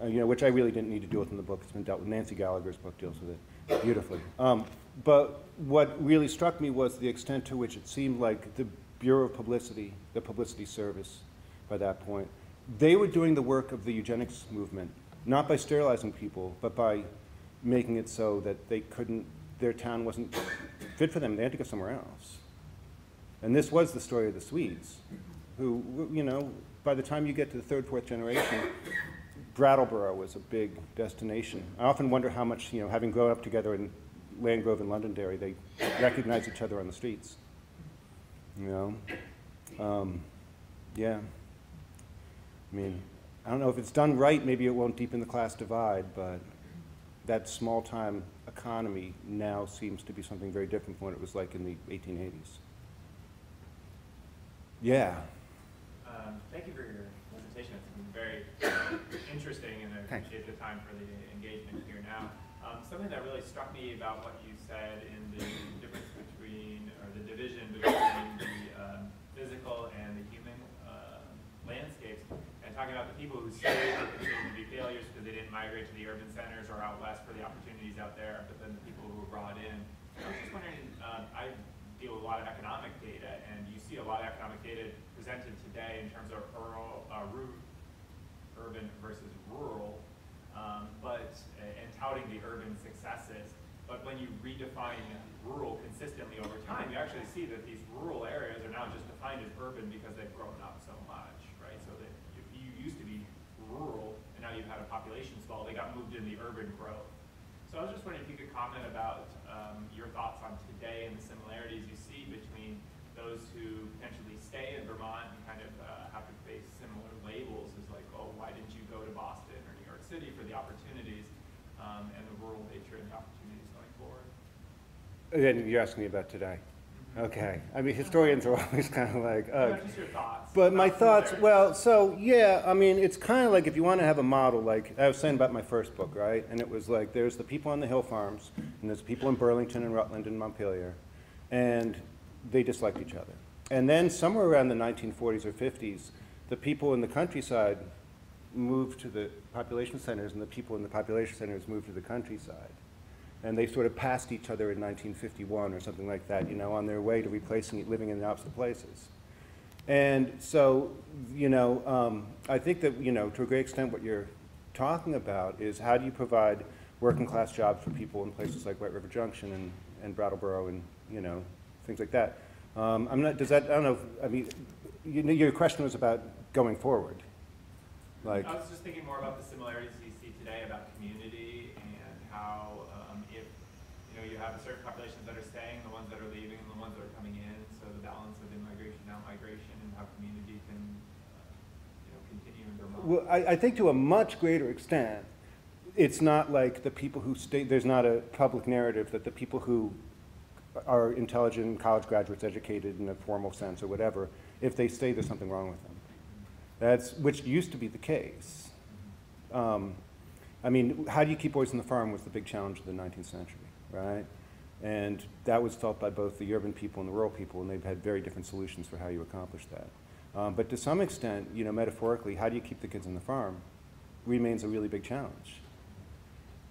Uh, you know, which I really didn't need to deal with in the book. It's been dealt with. Nancy Gallagher's book deals with it beautifully. Um, but what really struck me was the extent to which it seemed like the Bureau of Publicity, the publicity service by that point, they were doing the work of the eugenics movement, not by sterilizing people, but by making it so that they couldn't, their town wasn't fit for them. They had to go somewhere else. And this was the story of the Swedes, who, you know, by the time you get to the third, fourth generation, Brattleboro was a big destination. I often wonder how much, you know, having grown up together in Landgrove and Londonderry, they recognize each other on the streets. You know? Um, yeah. I mean, I don't know if it's done right, maybe it won't deepen the class divide, but that small time economy now seems to be something very different from what it was like in the 1880s. Yeah. Um, Thank you for your presentation. It's been very interesting, and I appreciate the time for the engagement here now. Um, Something that really struck me about what you said in the difference between, or the division between the um, physical and the human uh, landscapes, and talking about the people who stayed and continue to be failures because they didn't migrate to the urban centers or out west for the opportunities out there, but then the people who were brought in. I was just wondering, um, I deal with a lot of economic data, and you see a lot of economic data presented in terms of rural, uh, urban versus rural, um, but, and touting the urban successes. But when you redefine rural consistently over time, you actually see that these rural areas are now just defined as urban because they've grown up so much, right? So that if you used to be rural, and now you've had a population swell, they got moved in the urban growth. So I was just wondering if you could comment about um, your thoughts on today and the similarities you see between those who potentially stay in Vermont and kind of uh, have to face similar labels as like, oh, why didn't you go to Boston or New York City for the opportunities, um, and the rural nature and the opportunities going forward? And you're asking me about today. Okay. I mean, historians are always kind of like, your thoughts. But my thoughts, well, so yeah, I mean, it's kind of like if you want to have a model, like I was saying about my first book, right? And it was like there's the people on the hill farms, and there's people in Burlington and Rutland and Montpelier, and they disliked each other. And then somewhere around the 1940s or 50s, the people in the countryside moved to the population centers, and the people in the population centers moved to the countryside. And they sort of passed each other in 1951 or something like that, you know, on their way to replacing it, living in the opposite places. And so, you know, um, I think that, you know, to a great extent, what you're talking about is how do you provide working class jobs for people in places like White River Junction and, and Brattleboro and, you know, things like that. Um, I'm not, does that, I don't know, if- I mean, you know, your question was about going forward. Like, I was just thinking more about the similarities you see today about community have certain populations that are staying, the ones that are leaving, and the ones that are coming in, so the balance of in-migration, out-migration, and how community can, you know, continue in Vermont. Well, I, I think to a much greater extent, it's not like the people who stay, there's not a public narrative that the people who are intelligent, college graduates, educated in a formal sense or whatever, if they stay, there's something wrong with them. That's, which used to be the case. Um, I mean, how do you keep boys on the farm was the big challenge of the 19th century, right? And that was felt by both the urban people and the rural people, and they've had very different solutions for how you accomplish that. Um, but to some extent, you know, metaphorically, how do you keep the kids on the farm remains a really big challenge.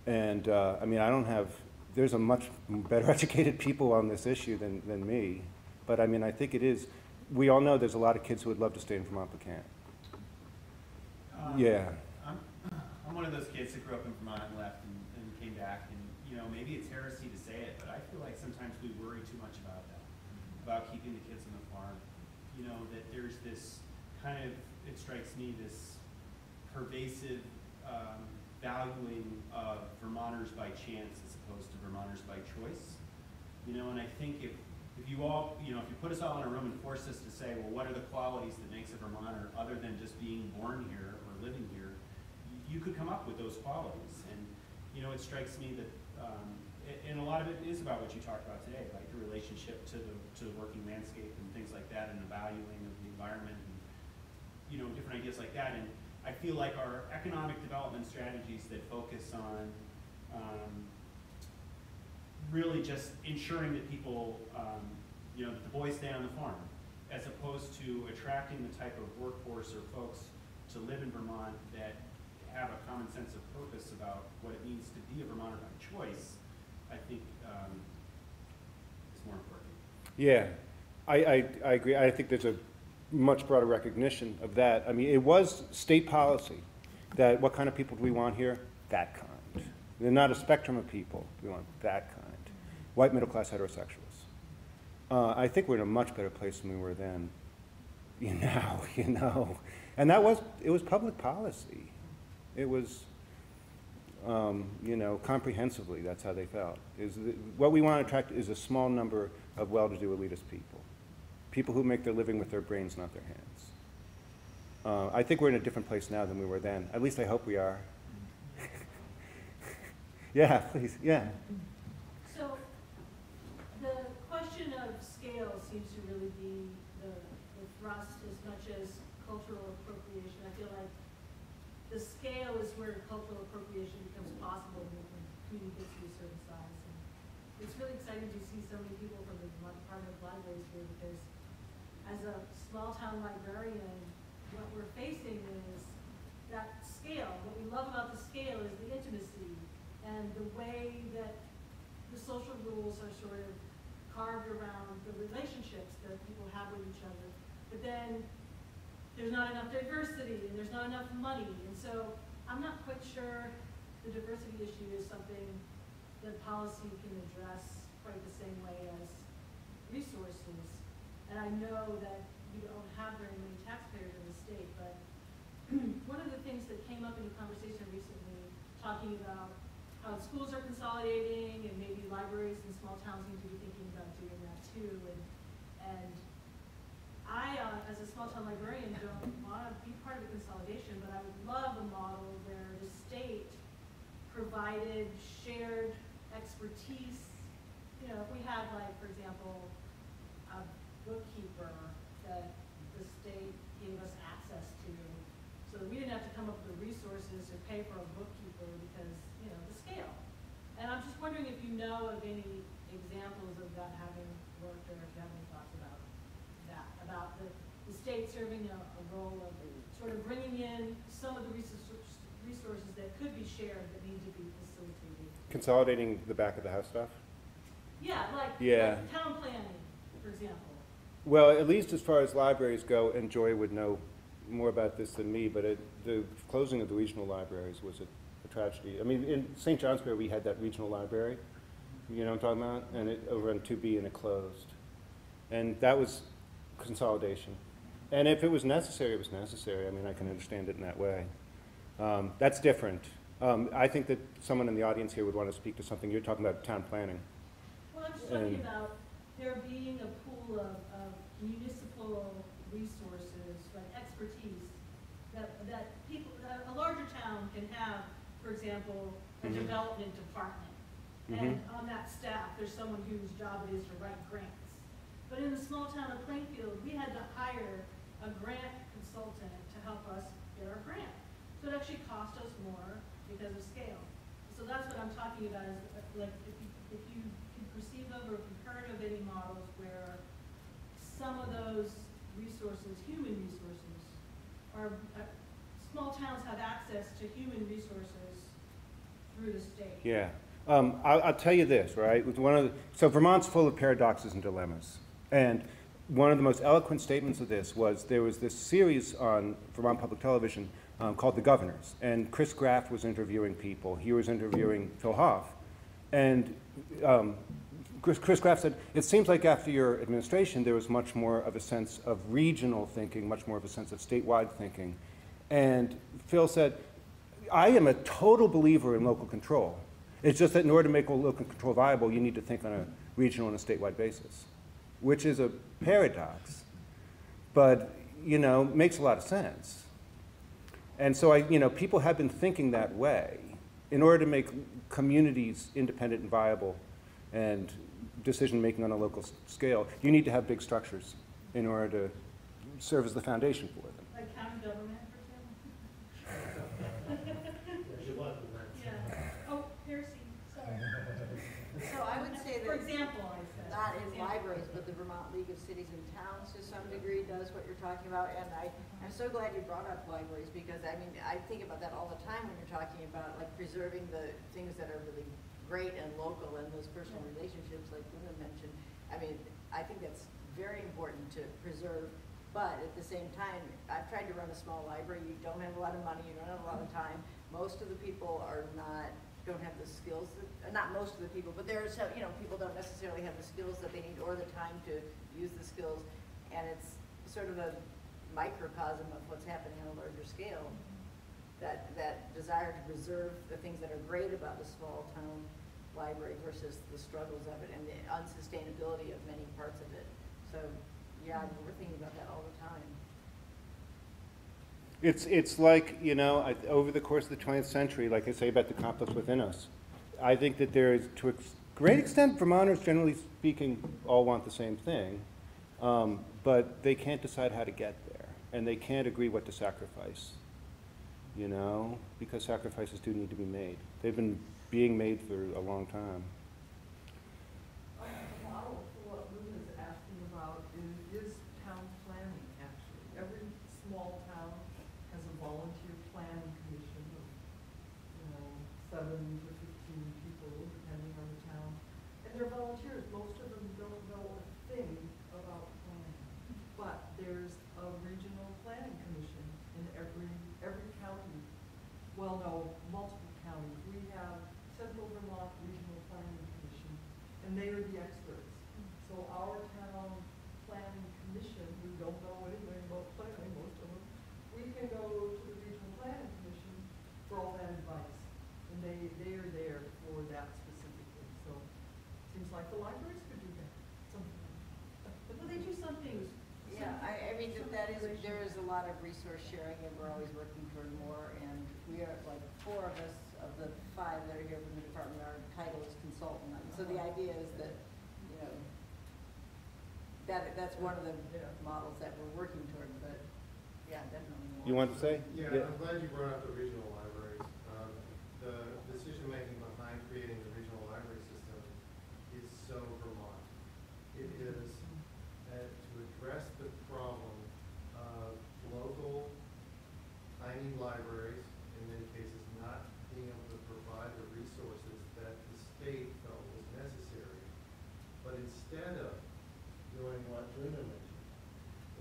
And uh, I mean, I don't have, there's a much better educated people on this issue than, than me. But I mean, I think it is, we all know there's a lot of kids who would love to stay in Vermont but can't. Um, Yeah. I'm, I'm one of those kids that grew up in Vermont and left and, and came back, and, know, maybe it's heresy to say it, but I feel like sometimes we worry too much about that, about keeping the kids on the farm. You know, that there's this kind of, it strikes me, this pervasive, um, valuing of Vermonters by chance as opposed to Vermonters by choice. You know, and I think if, if you all, you know, if you put us all in a room and force us to say, well, what are the qualities that makes a Vermonter other than just being born here or living here, you could come up with those qualities. And, you know, it strikes me that, um, and a lot of it is about what you talked about today, like the relationship to the, to the working landscape and things like that and the valuing of the environment and, you know, different ideas like that. And I feel like our economic development strategies that focus on, um, really just ensuring that people, um, you know, that the boys stay on the farm. as opposed to attracting the type of workforce or folks to live in Vermont that have a common sense of purpose about what it means to be a Vermonter by choice, I think um, more important. Yeah, I, I, I agree. I think there's a much broader recognition of that. I mean, it was state policy that what kind of people do we want here? That kind. They're not a spectrum of people. We want that kind. White middle class heterosexuals. Uh, I think we're in a much better place than we were then. You know, you know. And that was, it was public policy. It was, um, you know, comprehensively, that's how they felt. Is what we want to attract is a small number of well-to-do elitist people. People who make their living with their brains, not their hands. Uh, I think we're in a different place now than we were then. At least I hope we are. yeah, please, yeah. So, the question of scale seems to really be the, the thrust as much as cultural appropriation. I feel like the scale is where cultural appropriation becomes possible when the community gets to a certain size. And It's really exciting to see so many people from the Department of Libraries here because as a small town librarian, what we're facing is that scale. What we love about the scale is the intimacy and the way that the social rules are sort of carved around the relationships that people have with each other. But then there's not enough diversity and there's not enough money. And so I'm not quite sure the diversity issue is something that policy can address quite the same way as resources. And I know that we don't have very many taxpayers in the state, but one of the things that came up in a conversation recently, talking about how schools are consolidating and maybe libraries in small towns need to be thinking about doing that too. And, I, uh, as a small town librarian, don't want to be part of the consolidation, but I would love a model where the state provided shared expertise. You know, if we had like, for example, a bookkeeper that the state gave us access to, so that we didn't have to come up with the resources to pay for a bookkeeper because, you know, the scale. And I'm just wondering if you know of any examples of that having worked or if you have any thoughts about the, the state serving a, a role of sort of bringing in some of the resources, resources that could be shared that need to be facilitated. Consolidating the back of the house stuff? Yeah, like, Yeah. like town planning, for example. Well, at least as far as libraries go, and Joy would know more about this than me, but it, the closing of the regional libraries was a, a tragedy. I mean, in St. Johnsbury, we had that regional library, you know what I'm talking about? And it, over on 2B, and it closed. And that was consolidation. And if it was necessary, it was necessary. I mean, I can understand it in that way. Um, that's different. Um, I think that someone in the audience here would want to speak to something. You're talking about town planning. Well, I'm just talking And- about there being a pool of, of municipal resources, like expertise, that, that people, that a larger town can have, for example, a Mhm. development department. And on that staff, there's someone whose job it is to write grants. But in the small town of Plainfield, we had to hire a grant consultant to help us get our grant. So it actually cost us more because of scale. So that's what I'm talking about is like if you, if you can perceive of or you've heard of any models where some of those resources, human resources, are, uh, small towns have access to human resources through the state. Yeah. Um, I'll, I'll tell you this, right? With one of the, so Vermont's full of paradoxes and dilemmas. And one of the most eloquent statements of this was there was this series on Vermont Public Television um, called The Governors. And Chris Graff was interviewing people. He was interviewing Phil Hoff. And um, Chris, Chris Graff said, it seems like after your administration, there was much more of a sense of regional thinking, much more of a sense of statewide thinking. And Phil said, I am a total believer in local control. It's just that in order to make local control viable, you need to think on a regional and a statewide basis, which is a paradox, but, you know, makes a lot of sense. And so I, you know, people have been thinking that way. In order to make communities independent and viable and decision-making on a local scale, you need to have big structures in order to serve as the foundation for them. Like county government, for example? Yeah. Oh, Piercy, sorry. So I would say For that example, I said. not in Example. libraries, but the Vermont League of Cities and Towns to some degree talking about, and I, I'm so glad you brought up libraries, because I mean, I think about that all the time when you're talking about like preserving the things that are really great and local and those personal relationships like Linda mentioned. I mean, I think that's very important to preserve, but at the same time, I've tried to run a small library, you don't have a lot of money, you don't have a lot of time. Most of the people are not, don't have the skills, that- uh, not most of the people, but there are some, you know, people don't necessarily have the skills that they need or the time to use the skills. And it's sort of a microcosm of what's happening on a larger scale. That, that desire to preserve the things that are great about a small town library versus the struggles of it and the unsustainability of many parts of it. So, yeah, we're thinking about that all the time. It's, it's like, you know, I- over the course of the 20th century, like I say about the conflicts within us, I think that there is, to a great extent, Vermonters, generally speaking, all want the same thing, um, but they can't decide how to get there, and they can't agree what to sacrifice, you know, because sacrifices do need to be made. They've been being made for a long time. A model for what Lou is asking about is, is town planning, actually. Every small town has a volunteer planning commission of, you know, seven to fifteen people, depending on the town. And they're volunteers, most of them don't know a thing about planning. But there's a regional planning commission in every, every county. Well, no, multiple counties. We have Central Vermont Regional Planning Commission, and they are the experts. So our town planning commission, who don't know anything about planning, most of them, we can go to the regional planning commission for all that advice. And they, they are there for that specifically, so it seems like the libraries could do that, something. Well, they do some things. Yeah, I, I mean, that- that is, there is a lot of resource sharing and we're always working toward more and we are, like, four of us of the five that are here from the department, our title is consultant. And So the idea is that, you know, that, that's one of the models that we're working toward, but, yeah, definitely. more. You want to say? Yeah, I'm glad you brought up the regional libraries. Um, The decision-making behind creating the regional library system is so Vermont. It is uh, to address the problem of local tiny libraries, in many cases not being able to provide the resources that the state felt was necessary. But instead of doing what Linda mentioned,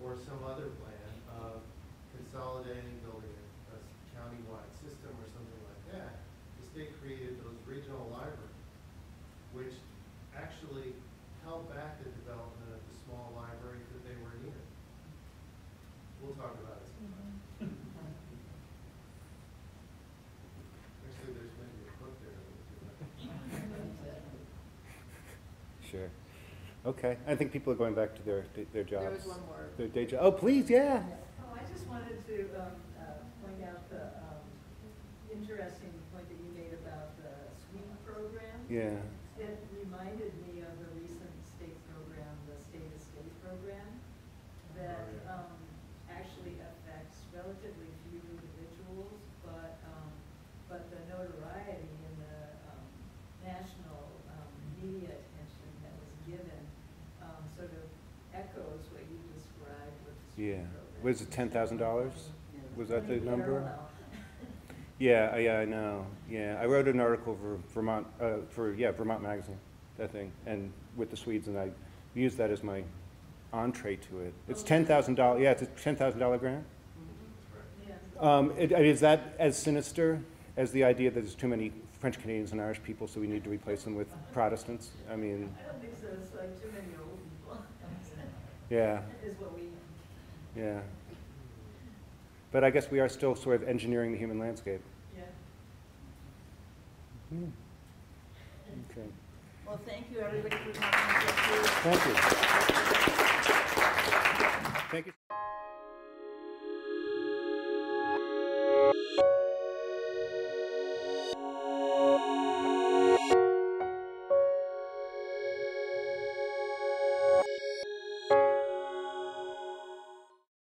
or some other plan of consolidating, building a a countywide system or something like that, the state created those regional libraries, which actually held back the development of the small libraries that they were needing. We'll talk about it sometime. Actually, there's maybe a book there. that would do that. Sure. Okay, I think people are going back to their, their jobs. There was one more. Their day job. Oh, please, yeah. Oh, I just wanted to, um, uh, point out the, um, interesting point that you made about the Swede program. Yeah. It reminded me of a recent state program, the State Estate Program, that, Oh, yeah. um, actually affects relatively few individuals, but, um, but the notoriety and the, um, national, um, media attention that was given, um, sort of echoes what you described with the Swede Yeah. Was it $10,000? Was that the number? Yeah, I- yeah, I know. Yeah, I wrote an article for Vermont, uh, for, yeah, Vermont Magazine, that thing, and with the Swedes, and I used that as my entree to it. It's ten thousand dollar, yeah, it's a ten thousand dollar grant. Um, it, I mean, is that as sinister as the idea that there's too many French Canadians and Irish people, so we need to replace them with Protestants? I mean, I don't think so, it's like too many old people, yeah, is what we, yeah. But I guess we are still sort of engineering the human landscape. yeah. Hmm. Okay, Well, thank you, everybody, for coming. thank you. Thank you.